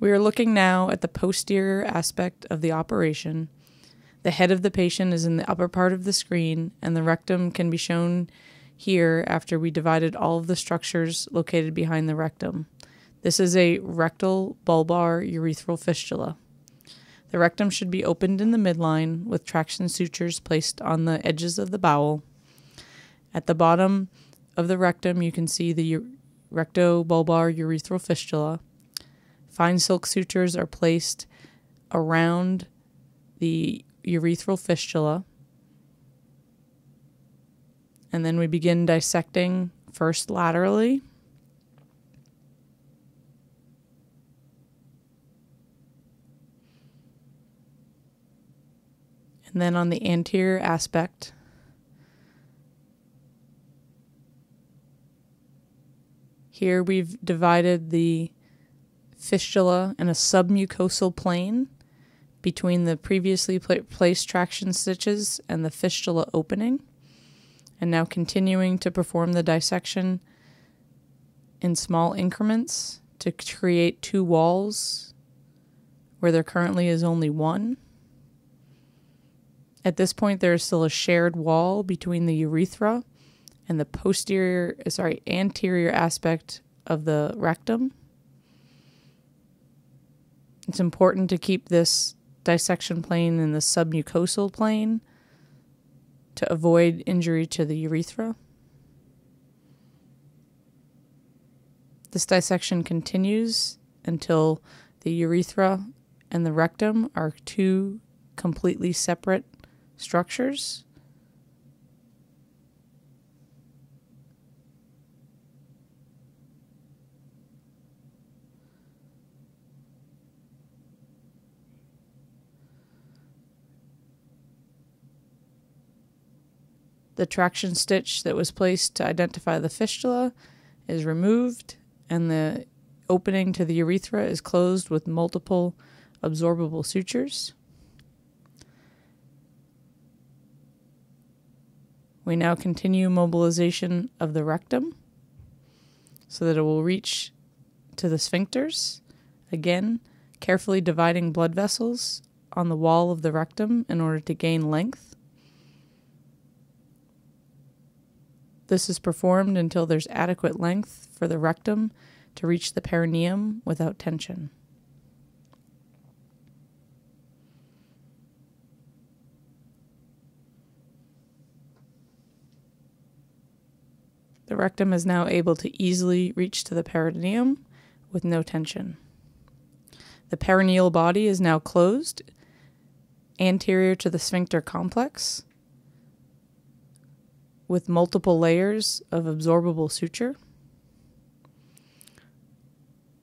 We are looking now at the posterior aspect of the operation. The head of the patient is in the upper part of the screen, and the rectum can be shown here after we divided all of the structures located behind the rectum. This is a rectal bulbar urethral fistula. The rectum should be opened in the midline with traction sutures placed on the edges of the bowel. At the bottom of the rectum, you can see the rectobulbar urethral fistula. Fine silk sutures are placed around the urethral fistula. And then we begin dissecting first laterally. And then on the anterior aspect, here we've divided the fistula in a submucosal plane between the previously pla- placed traction stitches and the fistula opening, and now continuing to perform the dissection in small increments to create two walls where there currently is only one. At this point, there is still a shared wall between the urethra and the posterior, sorry, anterior aspect of the rectum. It's important to keep this dissection plane in the submucosal plane to avoid injury to the urethra. This dissection continues until the urethra and the rectum are two completely separate structures. The traction stitch that was placed to identify the fistula is removed, and the opening to the urethra is closed with multiple absorbable sutures. We now continue mobilization of the rectum so that it will reach to the sphincters. Again, carefully dividing blood vessels on the wall of the rectum in order to gain length. This is performed until there's adequate length for the rectum to reach the perineum without tension. The rectum is now able to easily reach to the perineum with no tension. The perineal body is now closed anterior to the sphincter complex with multiple layers of absorbable suture.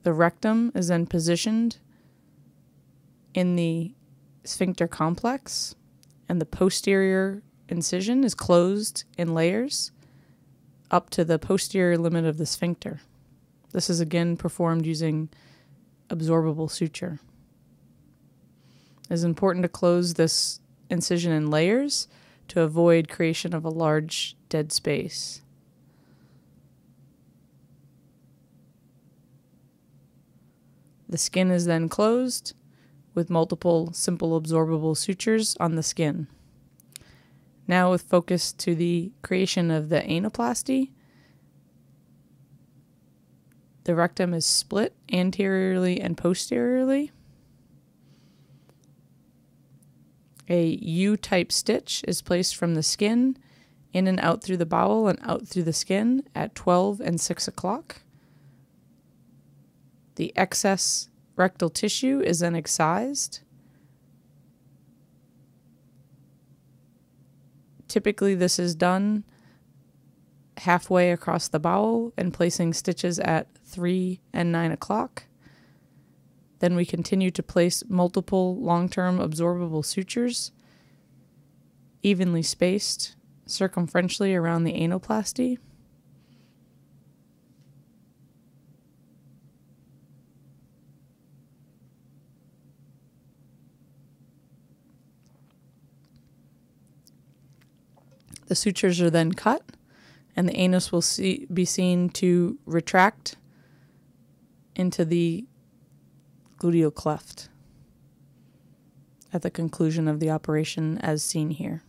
The rectum is then positioned in the sphincter complex, and the posterior incision is closed in layers up to the posterior limit of the sphincter. This is again performed using absorbable suture. It is important to close this incision in layers to avoid creation of a large dead space. The skin is then closed with multiple simple absorbable sutures on the skin. Now, with focus to the creation of the anoplasty, the rectum is split anteriorly and posteriorly. A U type stitch is placed from the skin in and out through the bowel and out through the skin at 12 and 6 o'clock. The excess rectal tissue is then excised. Typically, this is done halfway across the bowel and placing stitches at 3 and 9 o'clock. Then we continue to place multiple long term absorbable sutures, evenly spaced circumferentially around the anoplasty. The sutures are then cut, and the anus will see, be seen to retract into the gluteal cleft at the conclusion of the operation as seen here.